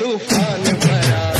तूफान भरा